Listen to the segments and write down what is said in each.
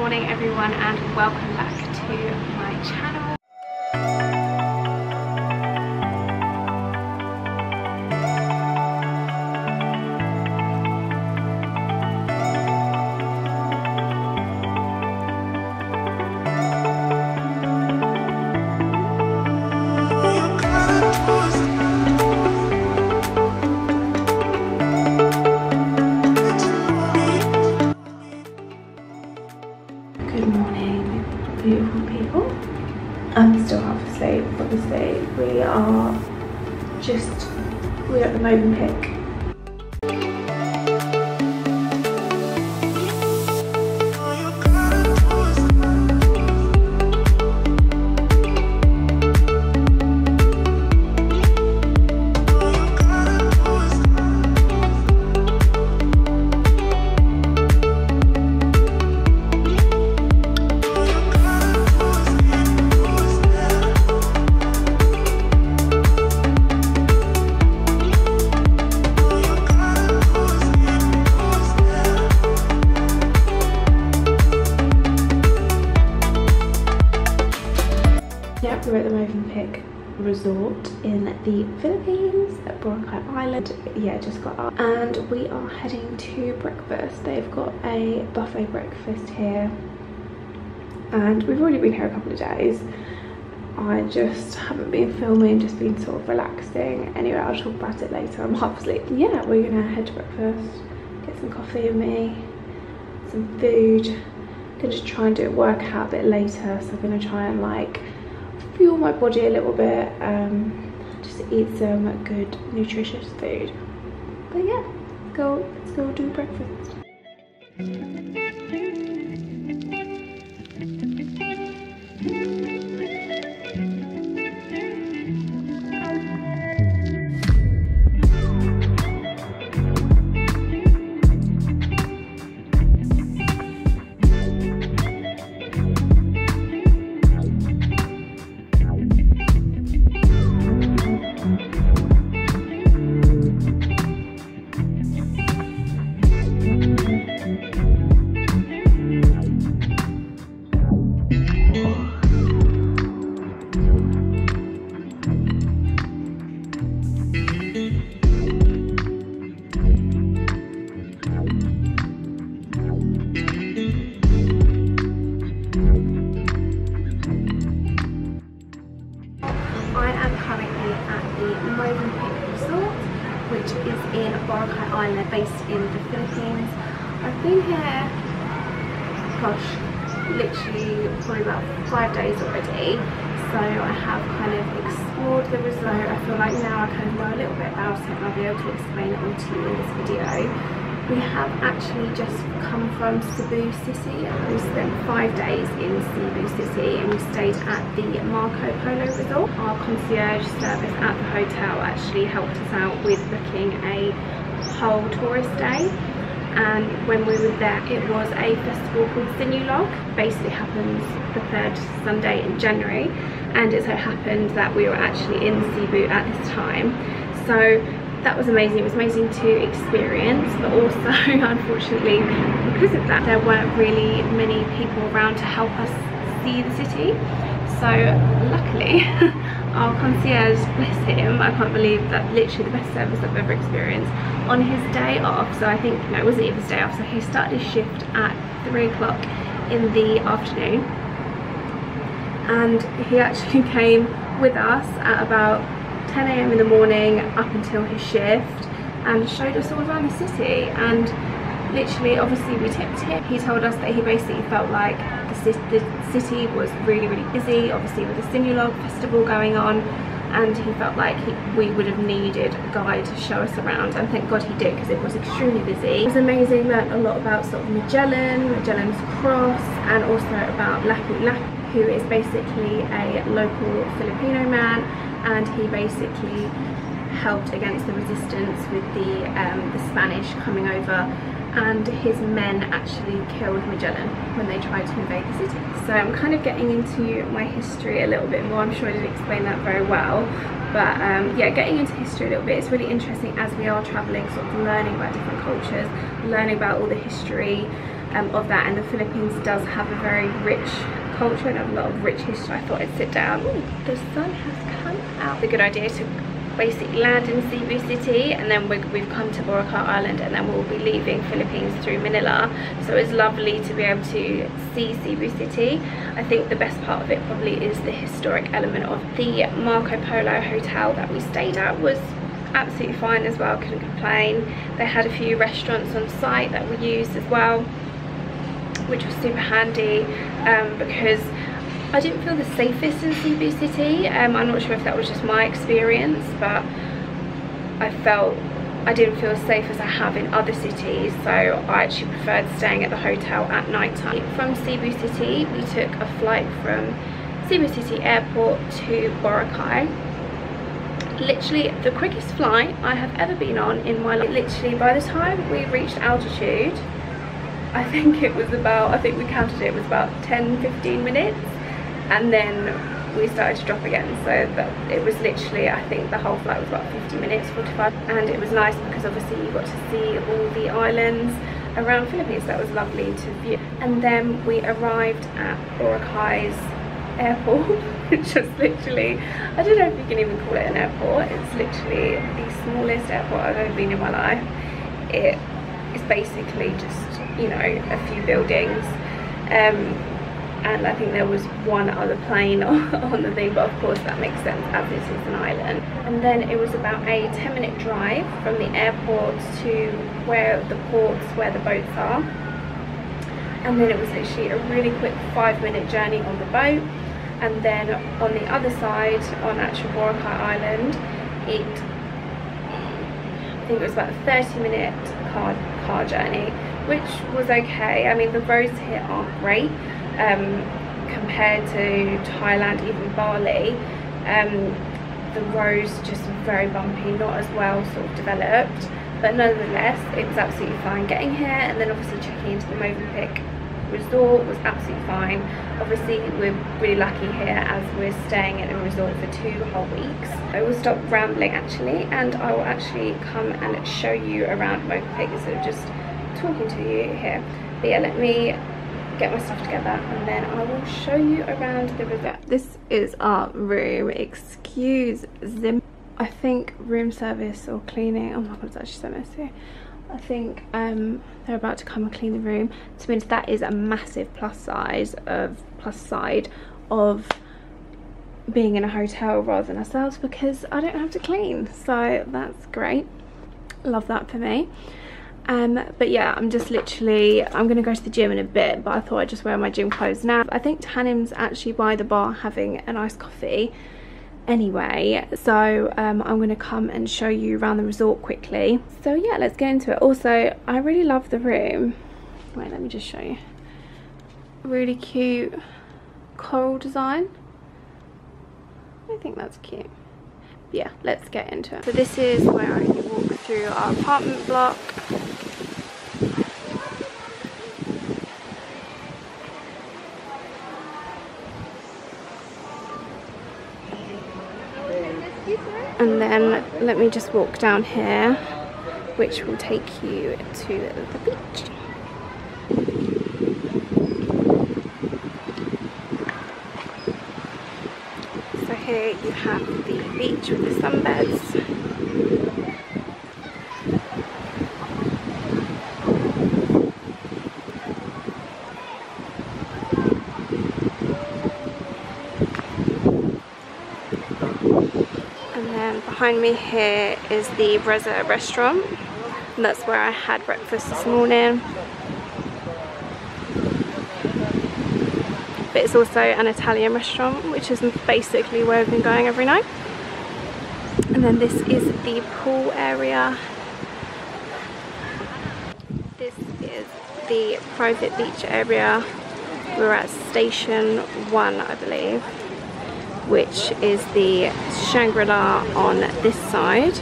morning everyone and welcome back to my channel. Island. Yeah, just got up. And we are heading to breakfast. They've got a buffet breakfast here. And we've already been here a couple of days. I just haven't been filming, just been sort of relaxing. Anyway, I'll talk about it later. I'm half asleep. Yeah, we're gonna head to breakfast, get some coffee with me, some food. Gonna just try and do a workout a bit later. So I'm gonna try and like fuel my body a little bit um just eat some good nutritious food. But yeah go let's go do breakfast Cebu City. We spent five days in Cebu City and we stayed at the Marco Polo Resort. Our concierge service at the hotel actually helped us out with booking a whole tourist day and when we were there it was a festival called Sinulog. Basically happens the third Sunday in January and it so happened that we were actually in Cebu at this time. So that was amazing. It was amazing to experience, but also unfortunately because of that there weren't really many people around to help us see the city. So luckily our concierge, bless him, I can't believe that literally the best service I've ever experienced on his day off. So I think, no it wasn't even his day off, so he started his shift at three o'clock in the afternoon and he actually came with us at about 10 a.m. in the morning up until his shift and showed us all around the city and literally obviously we tipped him. He told us that he basically felt like the, the city was really really busy obviously with the Sinulog festival going on and he felt like he, we would have needed a guide to show us around and thank god he did because it was extremely busy. It was amazing learned a lot about sort of Magellan Magellan's cross and also about Lapu Lapu who is basically a local Filipino man and he basically helped against the resistance with the um, the Spanish coming over and his men actually killed Magellan when they tried to invade the city. So I'm kind of getting into my history a little bit more. I'm sure I didn't explain that very well. But um, yeah, getting into history a little bit, it's really interesting as we are traveling, sort of learning about different cultures, learning about all the history um, of that and the Philippines does have a very rich culture and a lot of rich history. I thought I'd sit down. Ooh, the sun has come out. It's a good idea to basically land in Cebu City and then we have come to Boracay Island and then we'll be leaving Philippines through Manila. So it's lovely to be able to see Cebu City. I think the best part of it probably is the historic element of the Marco Polo hotel that we stayed at was absolutely fine as well couldn't complain. They had a few restaurants on site that we used as well which was super handy um, because I didn't feel the safest in Cebu City. Um, I'm not sure if that was just my experience, but I felt I didn't feel as safe as I have in other cities, so I actually preferred staying at the hotel at night time. From Cebu City, we took a flight from Cebu City Airport to Boracay. Literally the quickest flight I have ever been on in my life. Literally by the time we reached altitude, I think it was about, I think we counted it, it was about 10-15 minutes and then we started to drop again so that it was literally I think the whole flight was about 50 minutes 45 and it was nice because obviously you got to see all the islands around Philippines. That was lovely to view. And then we arrived at Boracay's airport is literally I don't know if you can even call it an airport. It's literally the smallest airport I've ever been in my life. It is basically just you know a few buildings. Um, and I think there was one other plane on the thing but of course that makes sense as this is an island. And then it was about a 10 minute drive from the airport to where the ports where the boats are. And then it was actually a really quick five minute journey on the boat. And then on the other side on actual Boracay Island it I think it was about a 30 minute car, car journey which was okay. I mean the roads here aren't great um, compared to Thailand, even Bali, um, the roads just very bumpy, not as well sort of developed. But nonetheless, it was absolutely fine getting here and then obviously checking into the Movenpick resort was absolutely fine. Obviously, we're really lucky here as we're staying in a resort for two whole weeks. I will stop rambling actually and I will actually come and show you around Movenpick instead of just talking to you here. But yeah, let me get my stuff together and then I will show you around the resort. This is our room. Excuse them. I think room service or cleaning. Oh my god, it's actually so messy. I think um, they're about to come and clean the room. To be honest, that is a massive plus size of plus side of being in a hotel rather than ourselves because I don't have to clean. So that's great. Love that for me um but yeah i'm just literally i'm gonna go to the gym in a bit but i thought i'd just wear my gym clothes now. I think tanim's actually by the bar having a nice coffee anyway. So um, i'm going to come and show you around the resort quickly. So yeah let's get into it. Also i really love the room. Wait let me just show you. Really cute coral design. I think that's cute. Yeah let's get into it. So this is where i walk through our apartment block and then let me just walk down here which will take you to the beach. So here you have the beach with the sunbeds behind me here is the Reza restaurant. And that's where I had breakfast this morning. But it's also an Italian restaurant which is basically where we've been going every night. And then this is the pool area. This is the private beach area. We're at station one I believe which is the Shangri-La on this side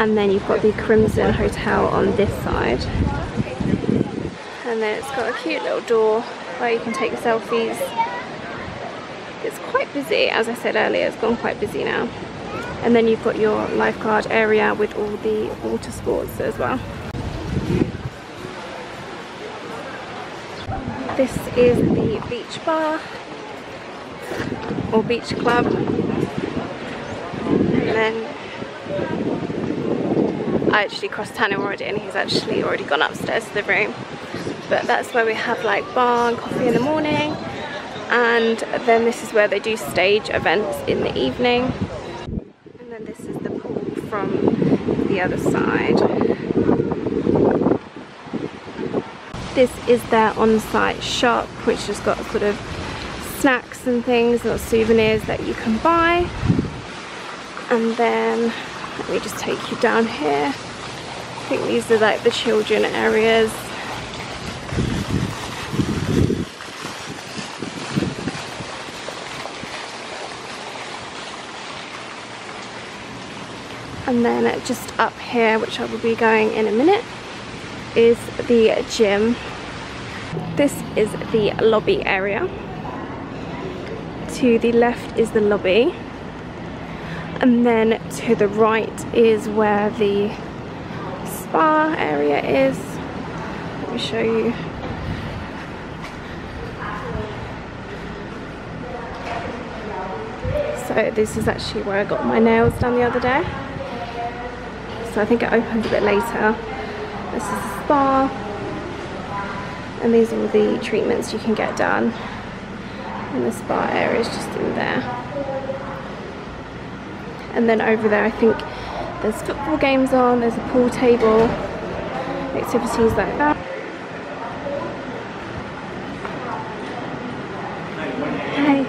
and then you've got the Crimson Hotel on this side. And then it's got a cute little door where you can take selfies. It's quite busy as I said earlier it's gone quite busy now. And then you've got your lifeguard area with all the water sports as well. This is the beach bar or beach club. And then I actually crossed Tannum already and he's actually already gone upstairs to the room. But that's where we have like bar and coffee in the morning. And then this is where they do stage events in the evening. And then this is the pool from the other side. This is their on-site shop, which has got sort of snacks and things, little souvenirs that you can buy. And then, let me just take you down here. I think these are like the children areas. And then just up here, which I will be going in a minute, is the gym. This is the lobby area. To the left is the lobby. And then to the right is where the spa area is. Let me show you. So this is actually where I got my nails done the other day. So I think it opens a bit later. This is the spa. And these are all the treatments you can get done. And the spa area is just in there. And then over there I think there's football games on, there's a pool table, activities like that. Hey.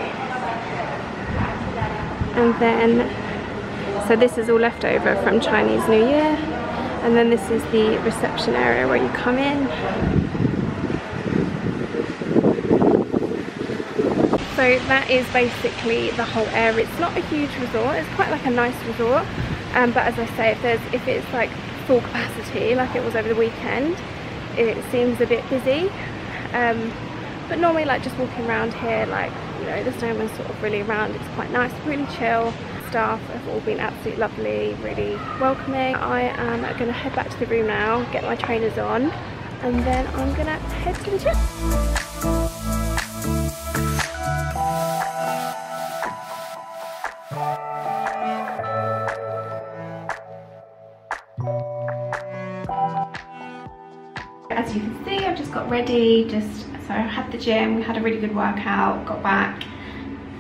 And then, so this is all left over from Chinese New Year and then this is the reception area where you come in so that is basically the whole area. It's not a huge resort. It's quite like a nice resort. Um, but as I say if there's if it's like full capacity like it was over the weekend it seems a bit busy. Um, but normally like just walking around here like you know there's no one sort of really around. It's quite nice really chill. Staff have all been absolutely lovely, really welcoming. I am going to head back to the room now, get my trainers on, and then I'm to head to the gym. Just so I had the gym, we had a really good workout, got back,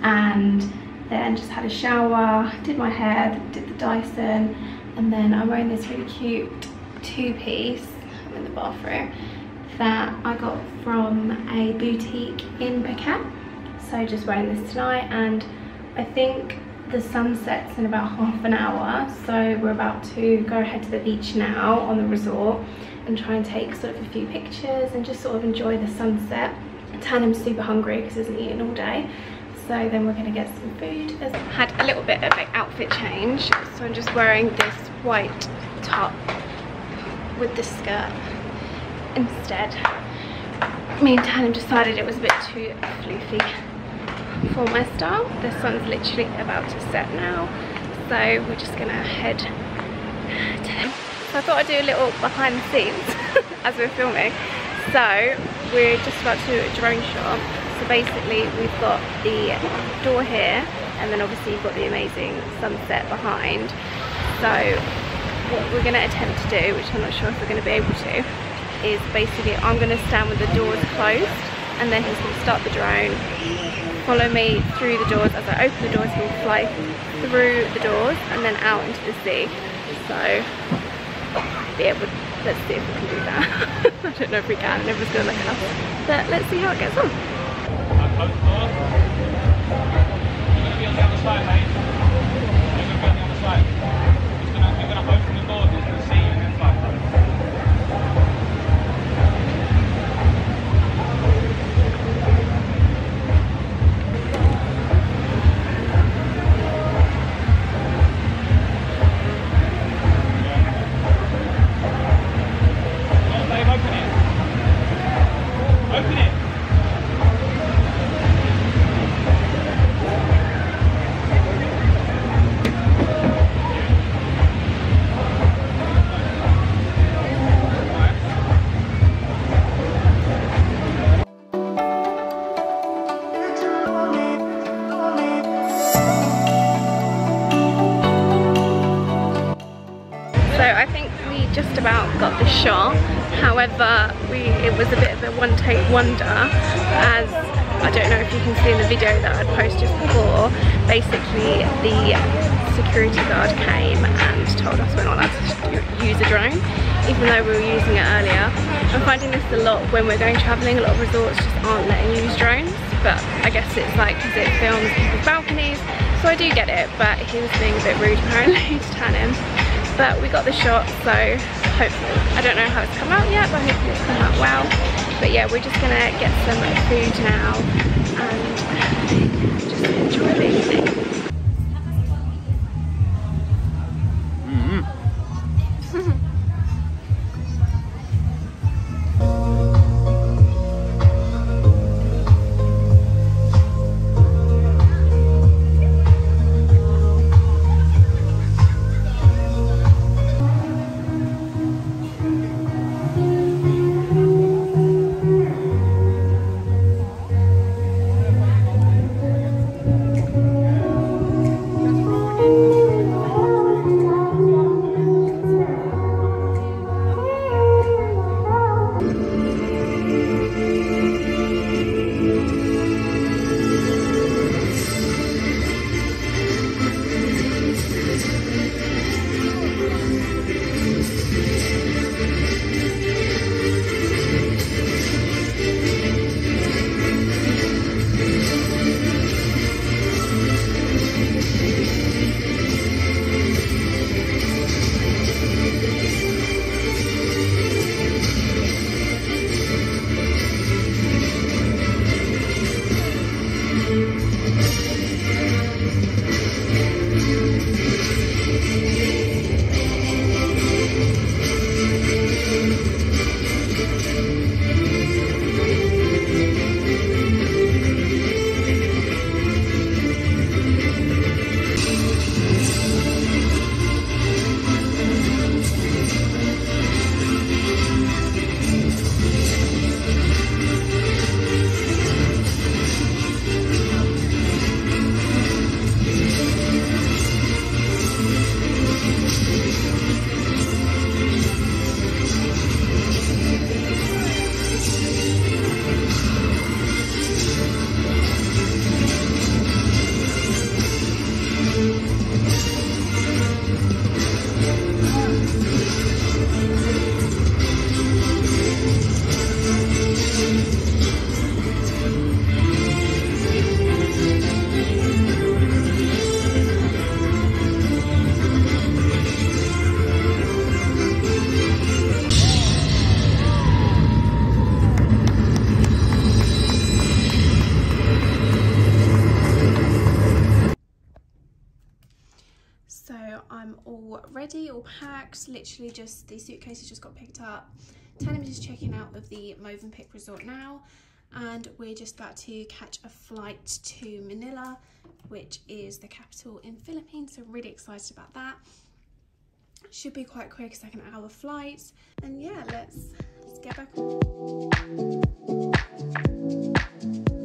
and then just had a shower, did my hair, did the Dyson, and then I'm wearing this really cute two-piece, I'm in the bathroom, that I got from a boutique in Phuket. So just wearing this tonight, and I think the sun sets in about half an hour, so we're about to go ahead to the beach now on the resort and try and take sort of a few pictures and just sort of enjoy the sunset. Tannum's super hungry because he hasn't eaten all day so then we're gonna get some food. I had a little bit of an outfit change, so I'm just wearing this white top with the skirt instead. Me and Tannum decided it was a bit too floofy for my style. The sun's literally about to set now, so we're just gonna head to them. I thought I'd do a little behind the scenes as we're filming. So we're just about to a drone shot so basically we've got the door here and then obviously you've got the amazing sunset behind. So what we're to attempt to do, which I'm not sure if we're to be able to, is basically I'm to stand with the doors closed and then he's to start the drone, follow me through the doors. As I open the doors he'll fly through the doors and then out into the sea. So be able to, let's see if we can do that. I don't know if we can, never look us. But let's see how it gets on. Shot. However, we it was a bit of a one take wonder as I don't know if you can see in the video that I'd posted before, basically the security guard came and told us we're not allowed to use a drone, even though we were using it earlier. I'm finding this a lot when we're going travelling, a lot of resorts just aren't letting you use drones, but I guess it's like because it films people's balconies, so I do get it, but he was being a bit rude apparently to Tanim. But we got the shot, so hopefully, I don't know how it's come out yet, but hopefully it's come out well. But yeah, we're just gonna get some food now and just enjoy the Literally just, the suitcases just got picked up. Tanim is checking out of the Movenpick Resort now. And we're just about to catch a flight to Manila, which is the capital in Philippines. So really excited about that. Should be quite quick, it's like an hour flight. And yeah, let's, let's get back and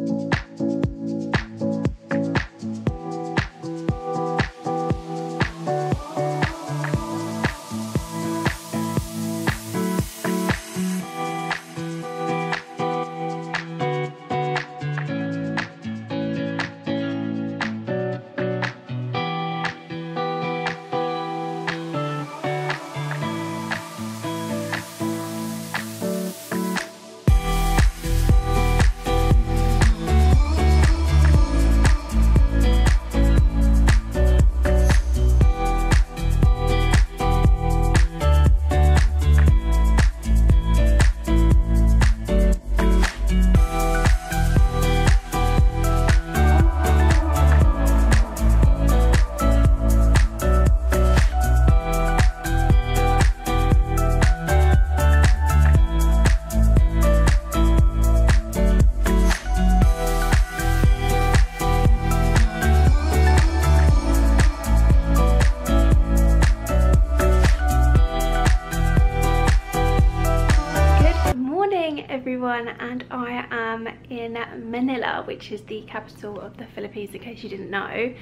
which is the capital of the Philippines in case you didn't know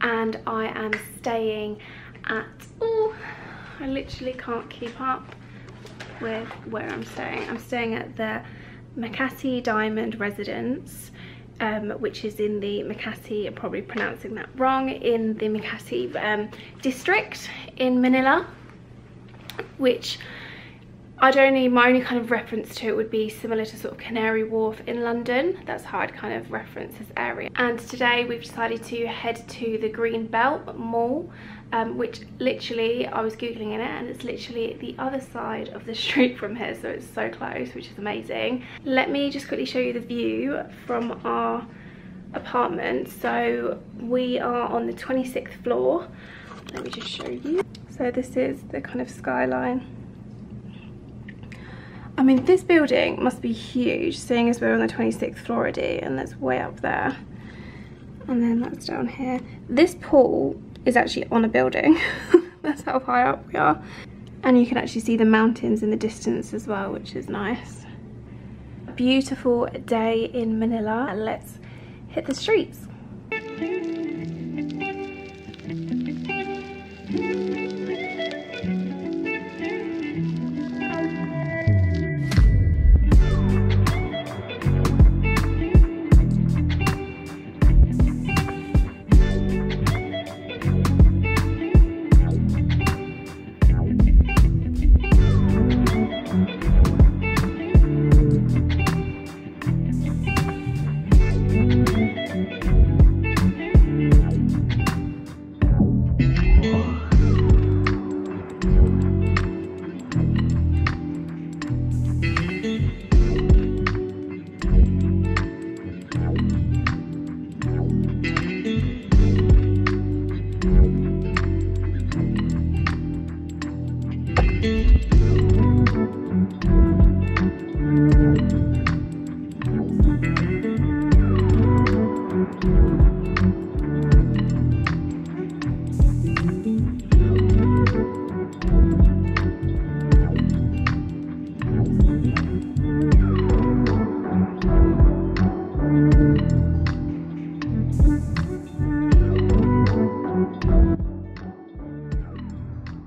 and I am staying at oh I literally can't keep up with where I'm staying. I'm staying at the Makati Diamond Residence, um, which is in the Makati, I'm probably pronouncing that wrong, in the Makati um, district in Manila, which I'd only, my only kind of reference to it would be similar to sort of Canary Wharf in London. That's how I'd kind of reference this area. And today we've decided to head to the Greenbelt Mall, um, which literally, I was Googling in it and it's literally the other side of the street from here. So it's so close, which is amazing. Let me just quickly show you the view from our apartment. So we are on the 26th floor. Let me just show you. So this is the kind of skyline I mean, this building must be huge, seeing as we're on the 26th floor already, and that's way up there. And then that's down here. This pool is actually on a building. that's how high up we are. And you can actually see the mountains in the distance as well, which is nice. Beautiful day in Manila. Let's hit the streets.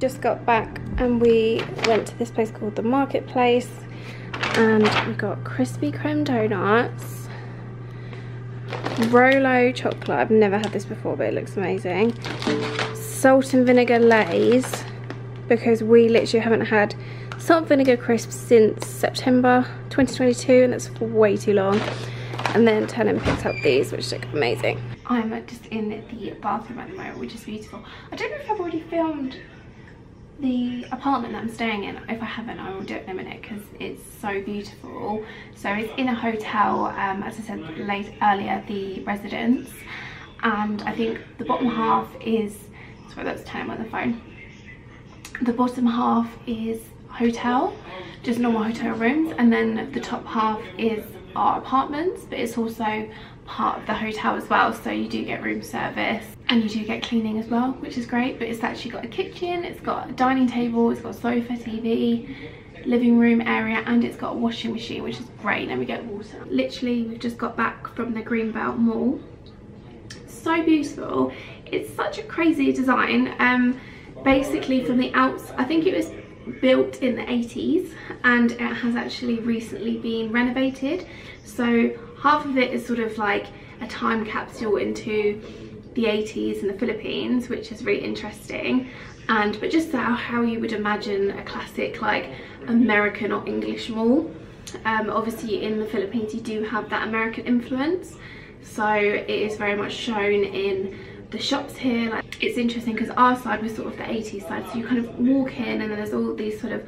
Just got back and we went to this place called the Marketplace and we got Krispy Kreme donuts, Rolo chocolate, I've never had this before but it looks amazing, salt and vinegar lays because we literally haven't had salt vinegar crisps since September 2022 and that's way too long and then Tannen picked up these which look amazing. I'm just in the bathroom at the moment which is beautiful. I don't know if I've already filmed the apartment that I'm staying in, if I haven't, I will do it in a minute because it's so beautiful. So it's in a hotel, um, as I said late earlier, the residence. And I think the bottom half is, sorry that's time on the phone. The bottom half is hotel, just normal hotel rooms. And then the top half is our apartments, but it's also part of the hotel as well so you do get room service. And you do get cleaning as well which is great but it's actually got a kitchen it's got a dining table it's got sofa tv living room area and it's got a washing machine which is great. And we get water. Literally we've just got back from the greenbelt mall. So beautiful. It's such a crazy design. Um basically from the outs i think it was built in the 80s and it has actually recently been renovated. So half of it is sort of like a time capsule into the 80s in the Philippines, which is really interesting. And but just how, how you would imagine a classic like American or English mall. Um, obviously in the Philippines you do have that American influence. So it is very much shown in the shops here. Like It's interesting because our side was sort of the 80s side. So you kind of walk in and there's all these sort of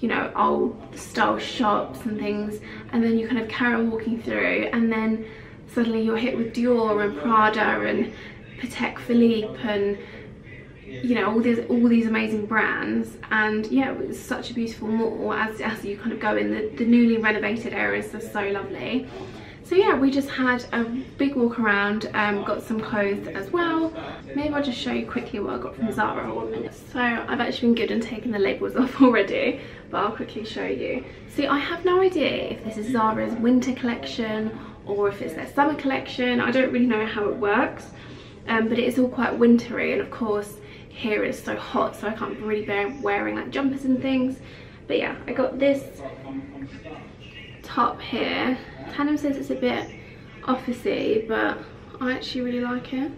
you know, old style shops and things. And then you kind of carry on walking through and then suddenly you're hit with Dior and Prada and Patek Philippe and you know all these all these amazing brands and yeah it was such a beautiful mall as, as you kind of go in the, the newly renovated areas are so lovely so yeah we just had a big walk around um, got some clothes as well. Maybe i'll just show you quickly what i got from zara one minute. So i've actually been good and taken the labels off already but i'll quickly show you. See i have no idea if this is zara's winter collection or if it's their summer collection. I don't really know how it works um, but it is all quite wintry and of course here it's so hot so i can't really bear wearing like jumpers and things. But yeah, I got this top here. Tanim says it's a bit officey, but I actually really like it.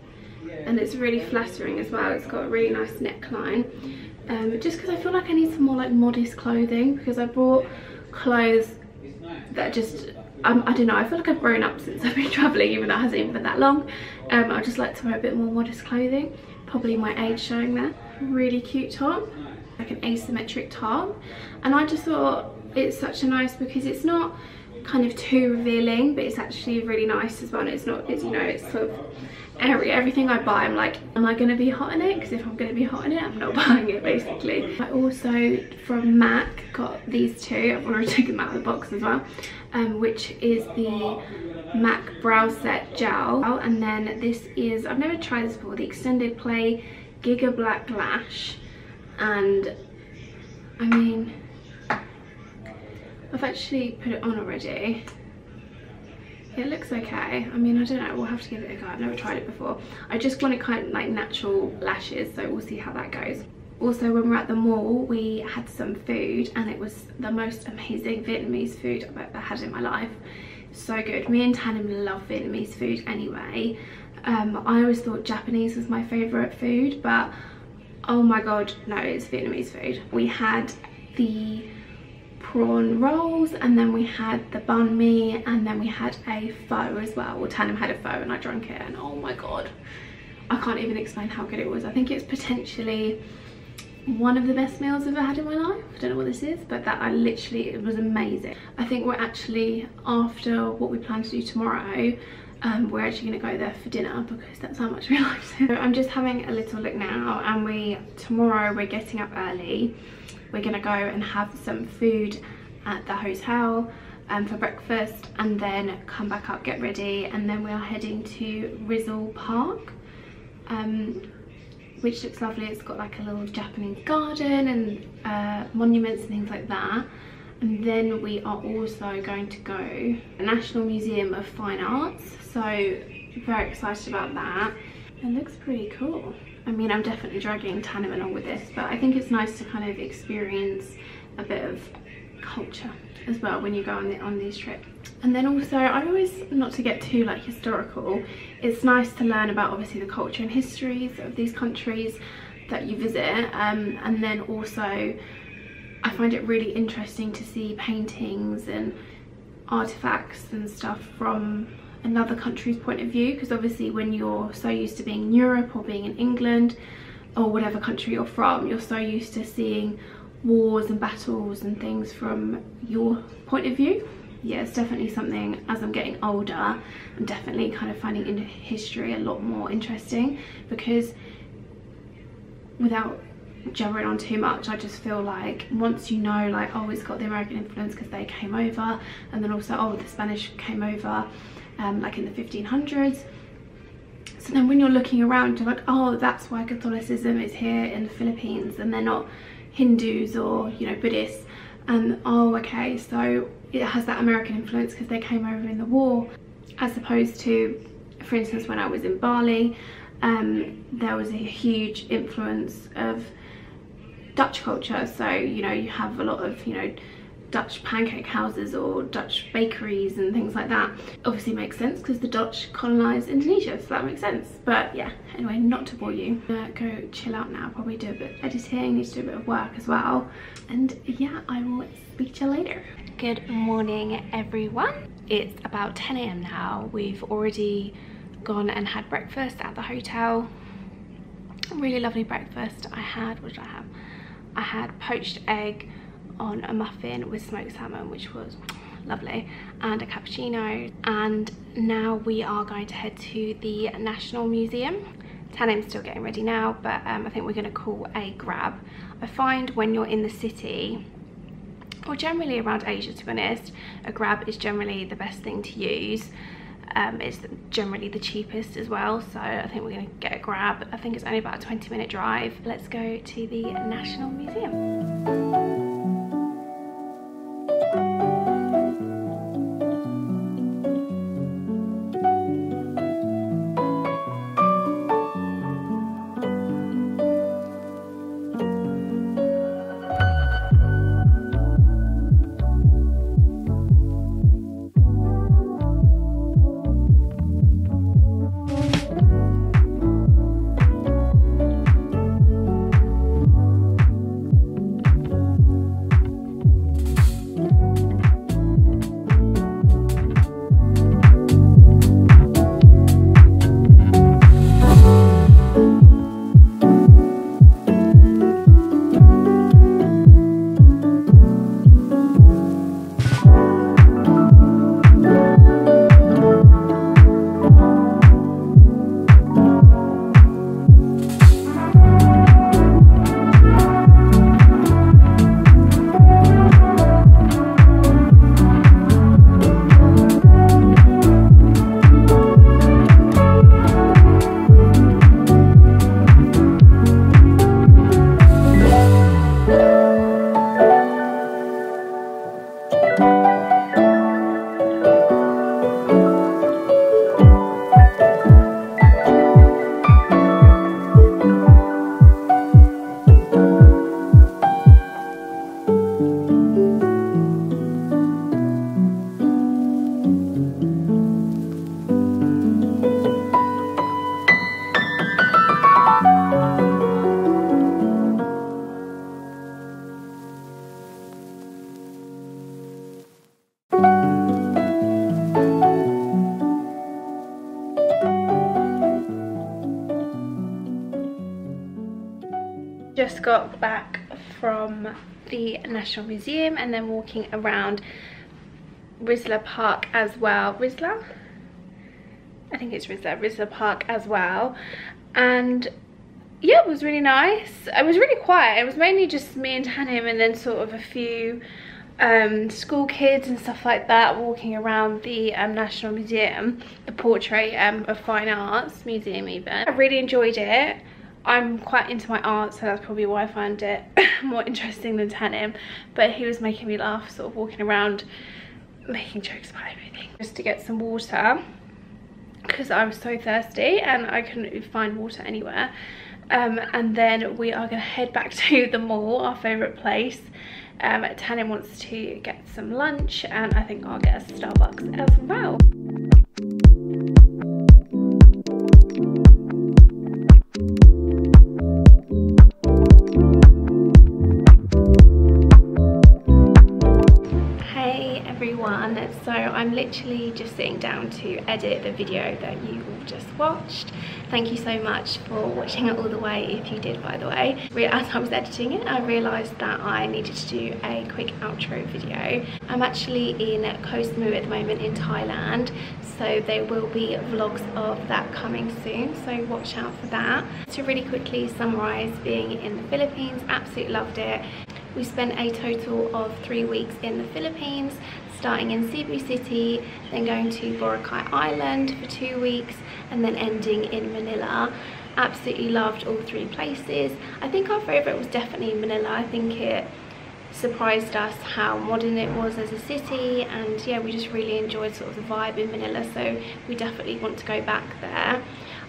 And it's really flattering as well. It's got a really nice neckline. Um, just because I feel like I need some more like modest clothing because I bought clothes that just um, I don't know I feel like I've grown up since I've been traveling even though it hasn't even been that long um, I just like to wear a bit more modest clothing probably my age showing there really cute top like an asymmetric top and I just thought it's such a nice because it's not kind of too revealing but it's actually really nice as well and it's not it's you know it's sort of airy everything I buy I'm like am I to be hot in it? Because if I'm to be hot in it I'm not buying it basically. I also from MAC got these two. I've already taken them out of the box as well um, which is the MAC Brow Set Gel. And then this is I've never tried this before the extended play Giga Black Lash. And I mean I've actually put it on already. It looks okay. I mean i don't know. We'll have to give it a go. I've never tried it before. I just want to kind of like natural lashes so we'll see how that goes. Also when we are at the mall we had some food and it was the most amazing vietnamese food i've ever had in my life. So good. Me and tanim love vietnamese food anyway. Um, i always thought japanese was my favorite food but oh my god no it's vietnamese food. We had the prawn rolls and then we had the banh mi and then we had a pho as well. Well, Tanim had a pho and I drank it and oh my god. I can't even explain how good it was. I think it's potentially one of the best meals I've ever had in my life. I don't know what this is, but that I literally, it was amazing. I think we're actually, after what we plan to do tomorrow, um, we're actually going to go there for dinner because that's how much we like. So I'm just having a little look now and we, tomorrow we're getting up early we're gonna go and have some food at the hotel um, for breakfast and then come back up, get ready, and then we are heading to Rizal Park, um, which looks lovely. It's got like a little Japanese garden and uh, monuments and things like that. And then we are also going to go to the National Museum of Fine Arts. So very excited about that. It looks pretty cool. I mean, I'm definitely dragging Tanim along with this, but I think it's nice to kind of experience a bit of culture as well when you go on, the, on these trips. And then also, I always, not to get too like historical, it's nice to learn about obviously the culture and histories of these countries that you visit. Um, and then also, I find it really interesting to see paintings and artifacts and stuff from another country's point of view because obviously when you're so used to being in Europe or being in England or whatever country you're from you're so used to seeing wars and battles and things from your point of view. Yeah it's definitely something as I'm getting older I'm definitely kind of finding in history a lot more interesting because without jabbering on too much I just feel like once you know like oh it's got the American influence because they came over and then also oh the Spanish came over um, like in the 1500s. So then when you're looking around, you're like, oh, that's why Catholicism is here in the Philippines and they're not Hindus or, you know, Buddhists. And oh, okay, so it has that American influence because they came over in the war as opposed to, for instance, when I was in Bali, um, there was a huge influence of Dutch culture. So, you know, you have a lot of, you know, Dutch pancake houses or Dutch bakeries and things like that. Obviously makes sense because the Dutch colonised Indonesia, so that makes sense. But yeah, anyway, not to bore you. Uh, go chill out now, probably do a bit of editing, need to do a bit of work as well. And yeah, I will speak to you later. Good morning, everyone. It's about 10 a.m. now. We've already gone and had breakfast at the hotel. Really lovely breakfast. I had, what did I have? I had poached egg, on a muffin with smoked salmon which was lovely and a cappuccino. And now we are going to head to the National Museum. Tanim's still getting ready now but um, I think we're going to call a grab. I find when you're in the city or generally around Asia to be honest a grab is generally the best thing to use. Um, it's generally the cheapest as well so I think we're going to get a grab. I think it's only about a 20 minute drive. Let's go to the National Museum Just got back from the National Museum and then walking around Risler Park as well. Risler? I think it's Risler, Risler Park as well. And yeah, it was really nice. It was really quiet. It was mainly just me and Tanim and then sort of a few um, school kids and stuff like that walking around the um, National Museum, the Portrait um, of Fine Arts Museum even. I really enjoyed it. I'm quite into my art, so that's probably why I find it more interesting than Tanim. But he was making me laugh, sort of walking around, making jokes about everything. Just to get some water, because I was so thirsty and I couldn't find water anywhere. Um, and then we are going to head back to the mall, our favourite place. Um, wants to get some lunch and I think I'll get a Starbucks as well. Literally just sitting down to edit the video that you all just watched. Thank you so much for watching it all the way if you did by the way. As I was editing it I realized that I needed to do a quick outro video. I'm actually in Koh Samui at the moment in Thailand so there will be vlogs of that coming soon so watch out for that. To really quickly summarize being in the Philippines absolutely loved it we spent a total of three weeks in the Philippines starting in Cebu City, then going to Boracay Island for two weeks, and then ending in Manila. Absolutely loved all three places. I think our favourite was definitely Manila. I think it surprised us how modern it was as a city and yeah we just really enjoyed sort of the vibe in Manila so we definitely want to go back there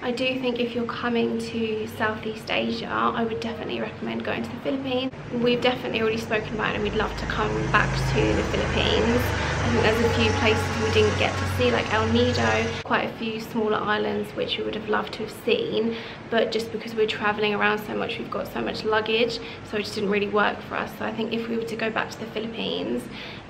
I do think if you're coming to Southeast Asia, I would definitely recommend going to the Philippines. We've definitely already spoken about it and we'd love to come back to the Philippines. I think there's a few places we didn't get to see like El Nido, quite a few smaller islands which we would have loved to have seen but just because we're traveling around so much we've got so much luggage so it just didn't really work for us. So I think if we were to go back to the Philippines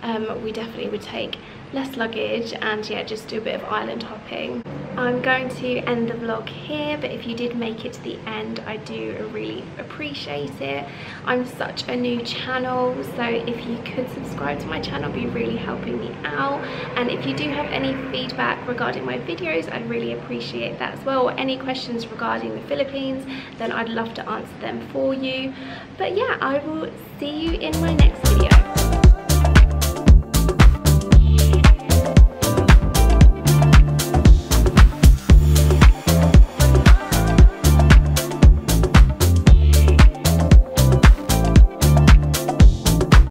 um, we definitely would take less luggage and yeah just do a bit of island hopping i'm going to end the vlog here but if you did make it to the end i do really appreciate it i'm such a new channel so if you could subscribe to my channel be really helping me out. And if you do have any feedback regarding my videos i'd really appreciate that as well. Any questions regarding the philippines then i'd love to answer them for you. But yeah i will see you in my next video